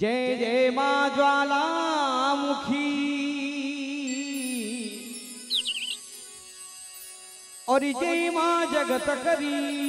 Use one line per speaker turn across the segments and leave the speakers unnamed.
जय जय माँ ज्वालामुखी। और जय मा जगत करी।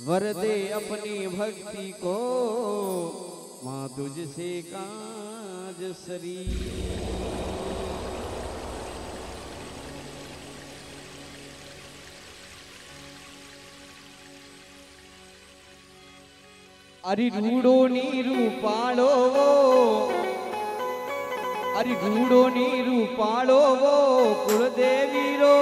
वरदे अपनी भक्ति को माँ तुझसे का राज सरी અરે રૂડો ની રૂપાળો અરે રૂડો ની રૂપાળો કુળદેવી રો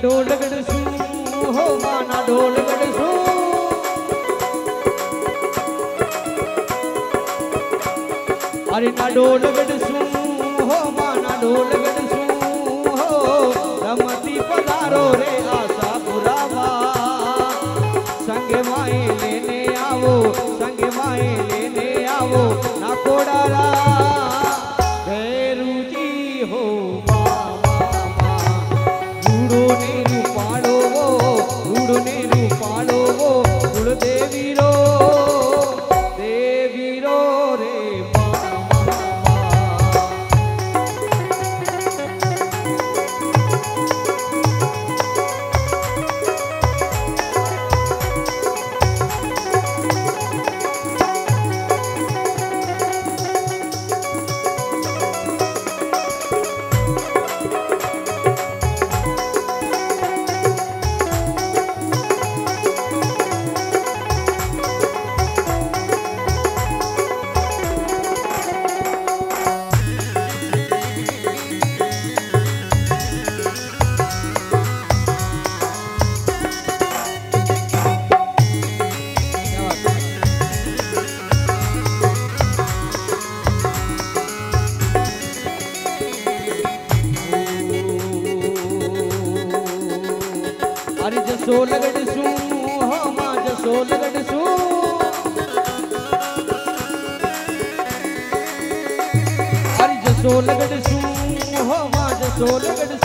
ઢોલ ગડશું હો માના ઢોલ ગડશું અરે ના ઢોલ ગડશું હો માના ઢોલ जसो जसोलगढ़ सू हो माँ जसोलगढ़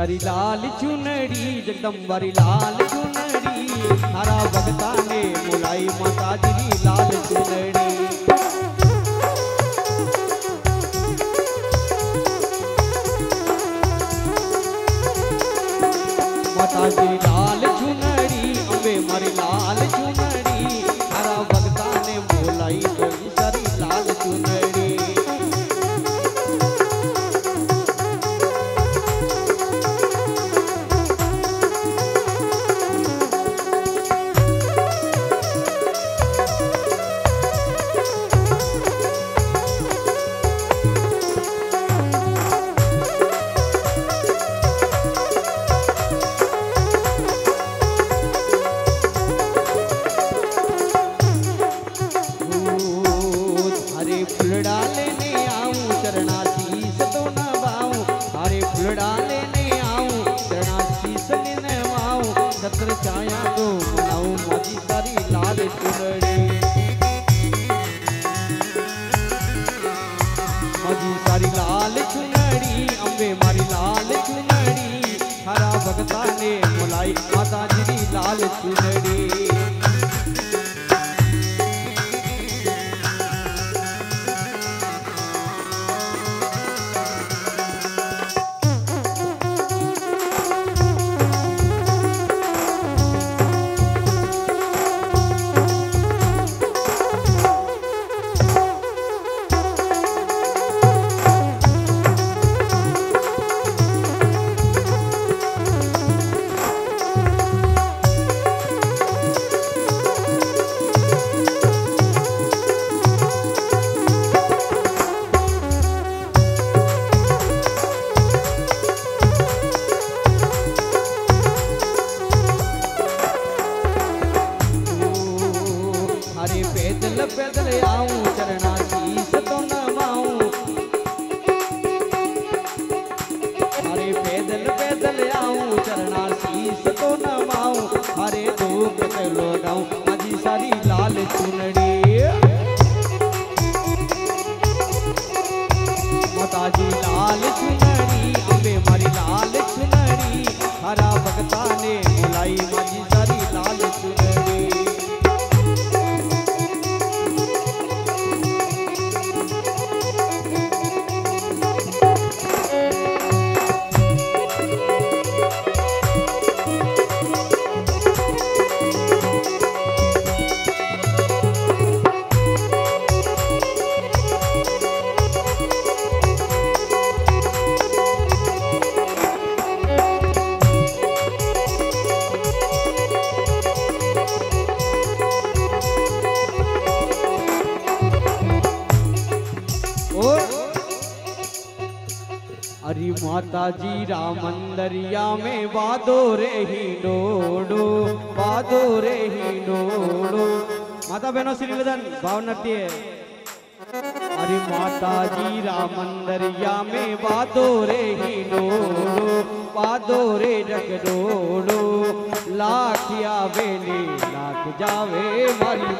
सरी लाल चुनरी जगदम्बरी लाल चुनरी। हरा भगता ने मुलाई माता जी लाल चुनरी। பாலித்து நடி हरे पैदल पैदल आऊँ चरणाशीष माता जी राम अंदरिया में वादो रे ही डोडो, वादो रे ही डोडो। माता बहनों से निवेदन भाव है अरे माता जी राम अंदरिया में वादो रे ही डोडो, वादो रे रख डोडो लाख लाखिया बेली लाख जावे, मरी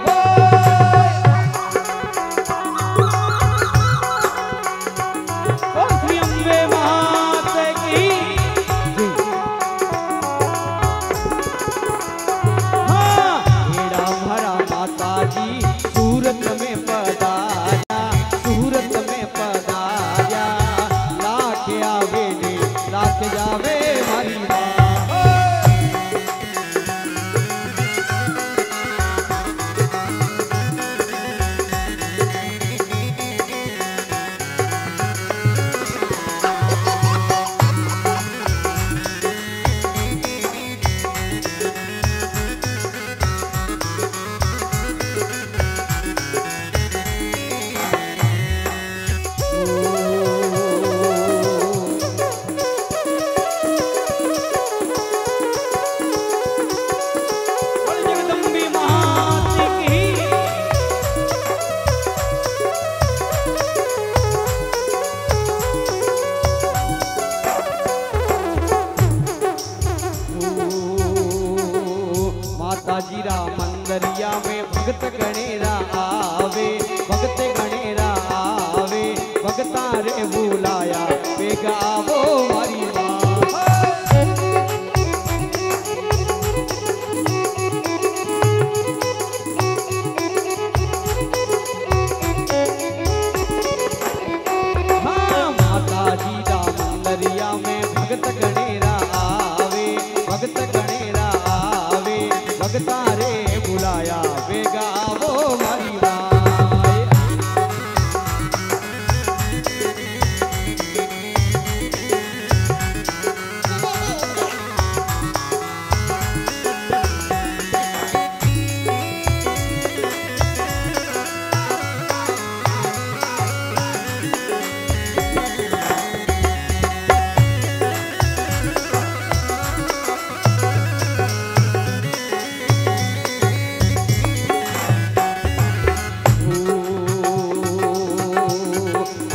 রাম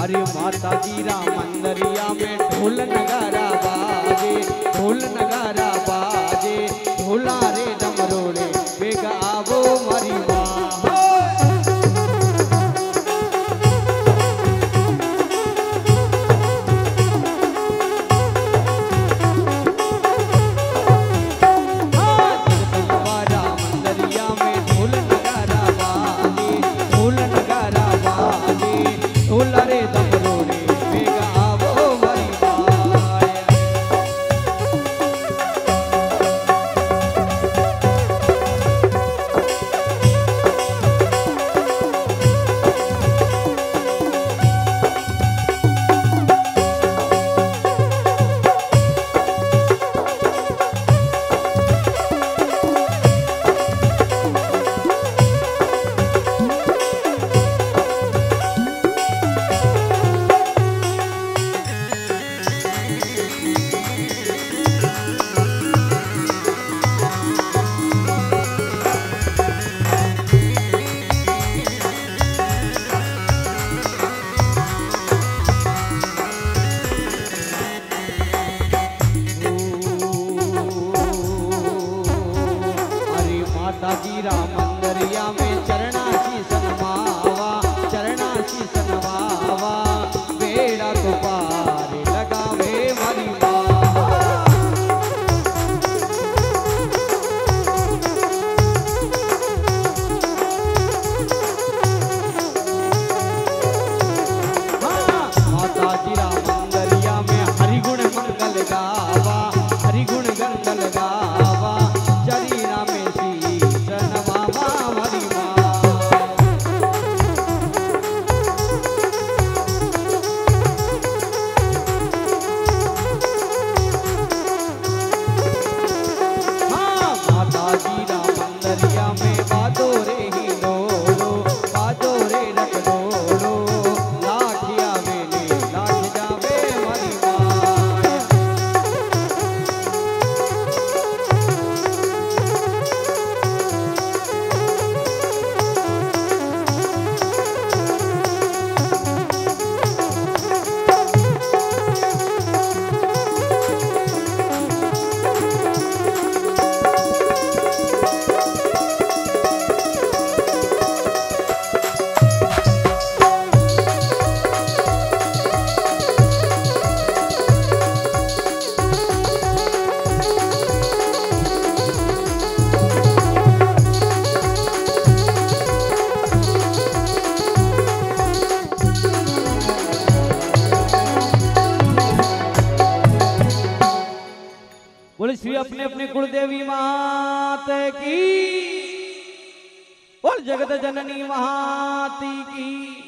अरे माता जी राम मंदरिया में ढोल नगारा बाजे ढोल नगारा ছোলারে দা अपने कुलदेवी मात की। और जगत जननी महाती की।